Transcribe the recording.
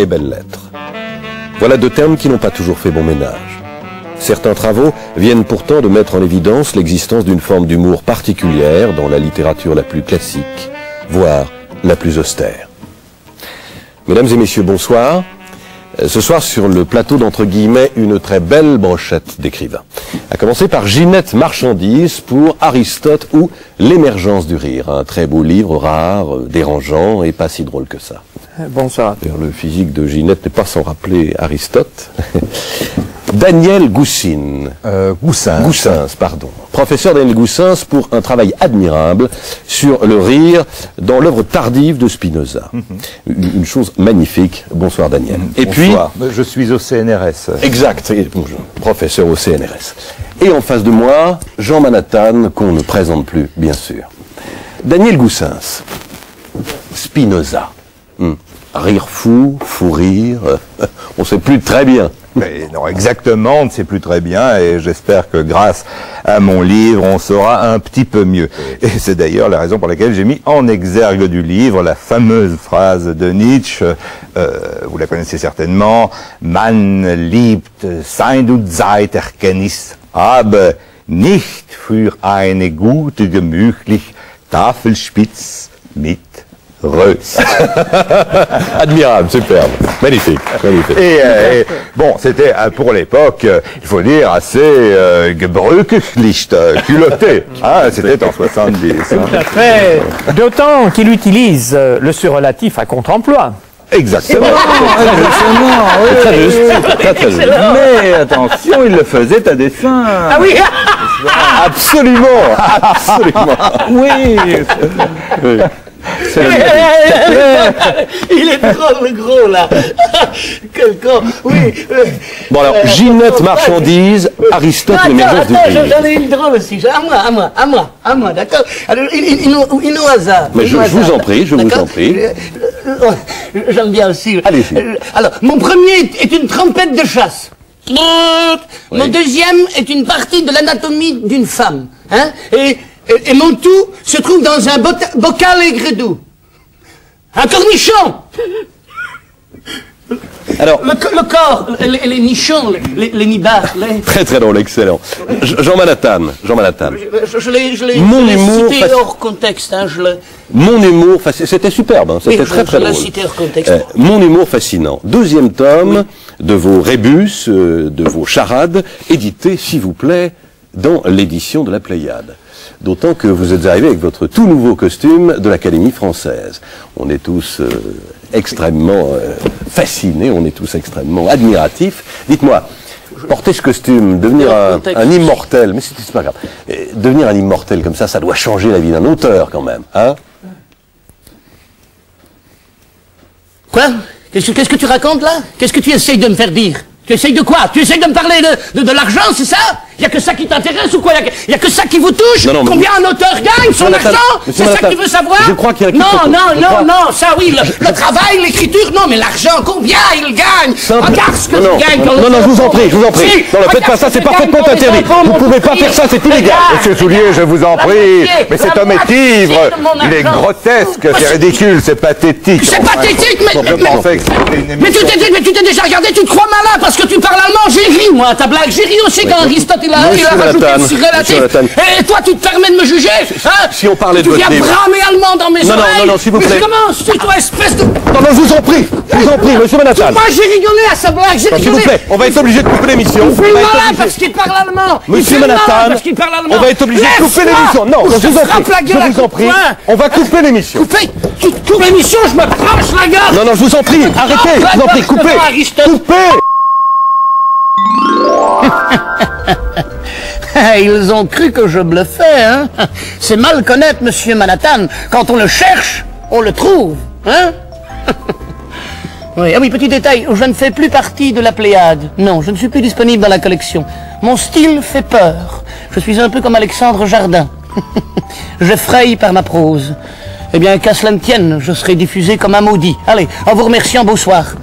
et belles-lettres. Voilà deux termes qui n'ont pas toujours fait bon ménage. Certains travaux viennent pourtant de mettre en évidence l'existence d'une forme d'humour particulière dans la littérature la plus classique, voire la plus austère. Mesdames et messieurs, bonsoir. Euh, Ce soir, sur le plateau d'entre guillemets, une très belle brochette d'écrivains. À commencer par Ginette Marchandise pour Aristote ou L'émergence du rire. Un très beau livre, rare, euh, dérangeant et pas si drôle que ça. Bonsoir. D'ailleurs, le physique de Ginette n'est pas sans rappeler Aristote. Daniel Goussine. Euh, Goussin. Goussins, pardon. Professeur Daniel Goussins pour un travail admirable sur le rire dans l'œuvre tardive de Spinoza. Une une chose magnifique. Bonsoir Daniel. Et puis, Bonsoir. Je suis au CNRS. exact, bonjour, professeur au CNRS. Et en face de moi, Jean Manhattan, qu'on ne présente plus, bien sûr. Daniel Goussins. Spinoza. Hmm. Rire fou, fou rire, on sait plus très bien. Mais non, exactement, on ne sait plus très bien et j'espère que grâce à mon livre, on saura un petit peu mieux. Et c'est d'ailleurs la raison pour laquelle j'ai mis en exergue du livre la fameuse phrase de Nietzsche, euh, vous la connaissez certainement, Man liebt sein und Zeit Erkenntnis, aber nicht für eine gute, gemütlich Tafelspitz mit Reus. Admirable, superbe, magnifique, magnifique. Et, euh, et, bon, c'était euh, pour l'époque, euh, il faut dire, assez euh, gebrücklicht, euh, culotté. Hein, c'était en 70. hein. Tout à fait. D'autant qu'il utilise le surrelatif à contre-emploi. Exactement. Très juste, très très juste. Mais attention, il le faisait à dessein. Ah oui Absolument, absolument. Oui. Le- Il est le gros, là. Quel con. Oui. Bon alors, euh, Ginette Marchandise, Aristote, du attends, rire. j'en ai une drôle aussi. À moi, à moi, à moi, à moi, d'accord Alors, une, au hasard. Mais je- vous en prie, je vous en prie. Euh, euh, J'aime bien aussi. Allez-y. Euh, Alors, mon premier est une trompette de chasse. Mon deuxième est une partie de l'anatomie d'une femme. Hein et, et, et mon tout se trouve dans un bota- bocal aigre doux. Un cornichon Alors, le, co- le corps, les, les nichons, les, les nibards, les... très très drôle, excellent. Jean Manhattan, Jean Manhattan. Je, je l'ai, je l'ai, Mon je humour cité hors contexte, hein, je. Mon humour, c'était superbe, hein, c'était très très je l'ai drôle. cité hors contexte. Euh, mon humour fascinant. Deuxième tome de vos rébus, euh, de vos charades, édité, s'il vous plaît, dans l'édition de la Pléiade. D'autant que vous êtes arrivé avec votre tout nouveau costume de l'Académie française. On est tous euh, extrêmement euh, fascinés, on est tous extrêmement admiratifs. Dites-moi, porter ce costume, devenir un, immortel, mais c'est pas grave. Devenir un immortel comme ça, ça doit changer la vie d'un auteur quand même, hein? Quoi? Qu'est-ce, que- qu'est-ce que tu racontes là? Qu'est-ce que tu essayes de me faire dire? Tu essayes de quoi? Tu essayes de me parler de, de, de l'argent, c'est ça? Il y a que ça qui t'intéresse ou quoi Il y a que- a ça qui vous touche Non, non, mais Combien un auteur gagne son argent C'est ça que tu veux savoir je crois qu'il y a Non, non, je non, crois- non, ça oui, le, le travail, l'écriture, non, mais l'argent, combien il gagne Simple. Regarde ce que non, tu gagnes non, non, je vous en prie, je vous en prie. Si, non, ne faites pas ça, ce c'est parfaitement interdit. Vous mon pouvez pas faire ça, c'est illégal. Monsieur Soulier, je vous en prie. Mais cet homme est ivre. Il est grotesque, c'est ridicule, c'est pathétique. C'est pathétique, mais- mais- tu t'es, mais tu t'es déjà regardé, tu te crois malin parce que tu parles allemand, j'ai ri moi ta blague, j'ai ri aussi quand Aristote il a, il a Monsieur rajouté. Monsieur Manhattan. Et toi tu te permets de me juger hein si on parlait de Tu votre viens livre. bramer allemand dans mes Non, non, oreilles non, non, s'il vous Mais plaît. comment c'est toi espèce de... Non, non, je vous en prie, je vous en prie, monsieur Manhattan. Moi j'ai rigolé à sa blague, j'ai S'il vous plaît, on va être obligé de couper l'émission. Il fait malin parce qu'il parle allemand. Monsieur Manhattan, on va être obligé de couper l'émission. Non, je vous en prie, je vous en prie. On va couper l'émission. Coupez, tu coupes l'émission, je me tranche la gueule. Non, non, je vous en prie, arrêtez, je vous en prie, coupez. Coupez. Ils ont cru que je bluffais, hein C'est mal connaître Monsieur Manhattan. Quand on le cherche, on le trouve, hein Oui, ah oui, petit détail, je ne fais plus partie de la Pléiade. Non, je ne suis plus disponible dans la collection. Mon style fait peur. Je suis un peu comme Alexandre Jardin. je fraye par ma prose. Eh bien, qu'à cela ne tienne, je serai diffusé comme un maudit. Allez, en vous remerciant, bonsoir.